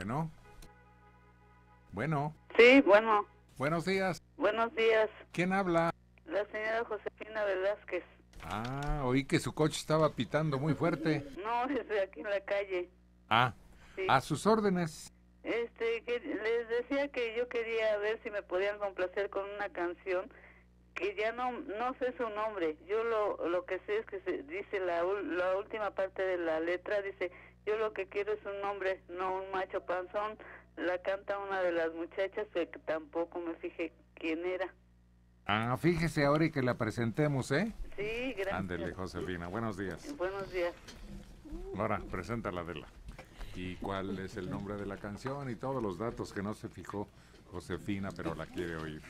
Bueno. Bueno. Sí, bueno. Buenos días. Buenos días. ¿Quién habla? La señora Josefina Velázquez. Ah, oí que su coche estaba pitando muy fuerte. No, estoy aquí en la calle. Ah, Sí. a sus órdenes. Este, que les decía que yo quería ver si me podían complacer con una canción que ya no no sé su nombre. Yo lo lo que sé es que se dice la la última parte de la letra dice, "Yo lo que quiero es un hombre, no un macho panzón." La canta una de las muchachas que tampoco me fijé quién era. Ah, fíjese ahora y que la presentemos, ¿eh? Sí, gracias. Ándele, Josefina. Buenos días. Buenos días. Ahora, preséntala, Adela. ¿Y cuál es el nombre de la canción y todos los datos que no se fijó Josefina, pero la quiere oír?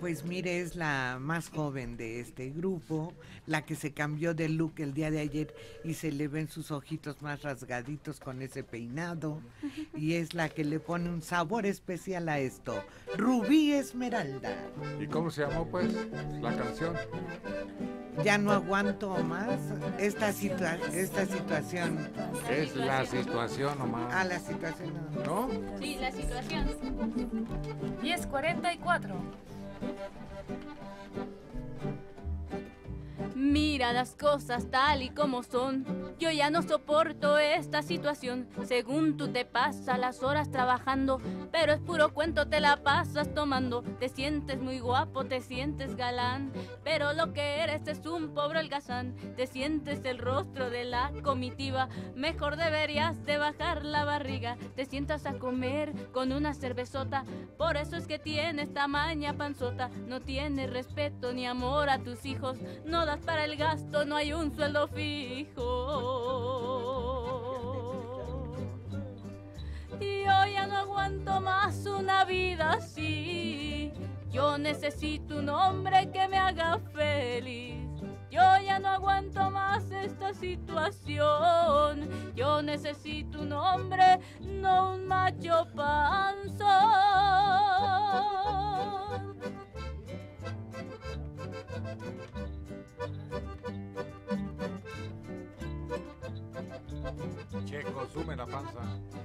Pues mire, es la más joven de este grupo, la que se cambió de look el día de ayer y se le ven sus ojitos más rasgaditos con ese peinado. Y es la que le pone un sabor especial a esto, Rubí Esmeralda. ¿Y cómo se llamó, pues, la canción? Ya no aguanto más esta, situa- esta situación. Es la situación nomás. A la situación. ¿No? Sí, la situación. 1044. Las cosas tal y como son. Yo ya no soporto esta situación. Según tú te pasas las horas trabajando, pero es puro cuento, te la pasas tomando. Te sientes muy guapo, te sientes galán, pero lo que eres es un pobre holgazán. Te sientes el rostro de la comitiva. Mejor deberías de bajar la barriga. Te sientas a comer con una cervezota. Por eso es que tienes tamaña panzota. No tienes respeto ni amor a tus hijos. No das para el gasto, no hay un sueldo fijo. Yo ya no aguanto más una vida así. Yo necesito un hombre que me haga feliz. Yo ya no aguanto más esta situación. Yo necesito un hombre, no un macho panzón. Consume la panza.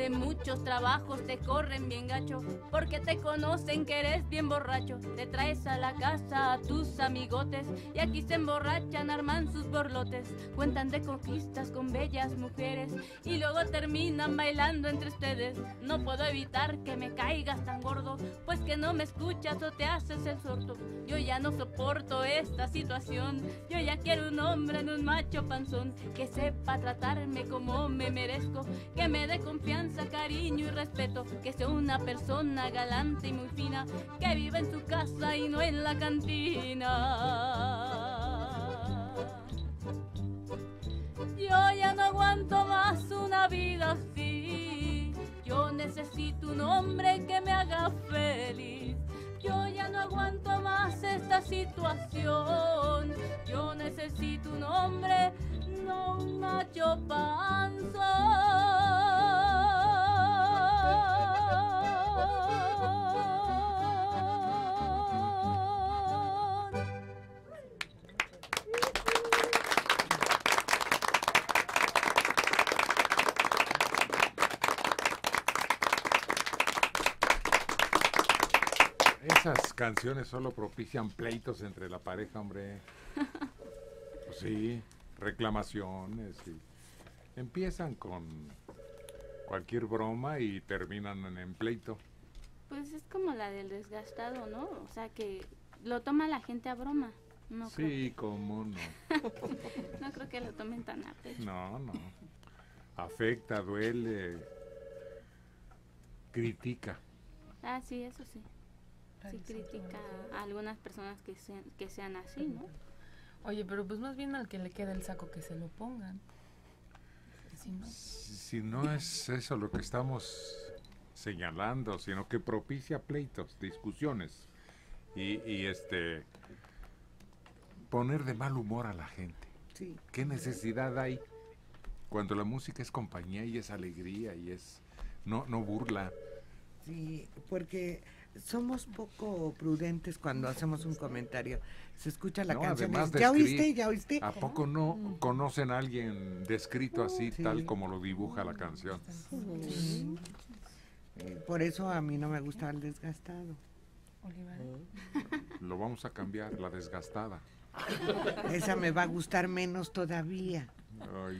De muchos trabajos te corren bien gacho, porque te conocen que eres bien borracho. Te traes a la casa a tus amigotes y aquí se emborrachan, arman sus borlotes. Cuentan de conquistas con bellas mujeres y luego terminan bailando entre ustedes. No puedo evitar que me caigas tan gordo, pues que no me escuchas o te haces el sordo. Yo ya no soporto esta situación. Yo ya quiero un hombre, no un macho panzón, que sepa tratarme como me merezco, que me dé confianza, cariño y respeto, que sea una persona galante y muy fina, que vive en su casa y no en la cantina. Yo ya no aguanto más una vida así. Yo necesito un hombre que me haga feliz. Yo ya no aguanto más esta situación. Yo necesito un hombre, no un macho panzón. Esas canciones solo propician pleitos entre la pareja, hombre. Pues sí, reclamaciones. y empiezan con cualquier broma y terminan en, pleito. Pues es como la del desgastado, ¿no? O sea que lo toma la gente a broma. No, Sí, cómo no. no creo que lo tomen tan a pecho. No, no. Afecta, duele, critica. Ah, sí, eso sí. Sí critica a algunas personas que sean, que sean así, ¿no? Oye, pero pues más bien al que le queda el saco que se lo pongan. Si no, Si si no es eso lo que estamos señalando, sino que propicia pleitos, discusiones y, y, este poner de mal humor a la gente. Sí. ¿Qué necesidad hay cuando la música es compañía y es alegría y es no no burla? Sí, porque somos poco prudentes cuando hacemos un comentario. Se escucha la No, canción. además ¿Ya oíste? ¿Ya oíste? ¿A poco no conocen a alguien descrito así, Sí. tal como lo dibuja la canción? Sí. Eh, Por eso a mí no me gusta el desgastado. Olivares. Lo vamos a cambiar, la desgastada. Esa me va a gustar menos todavía. Ay,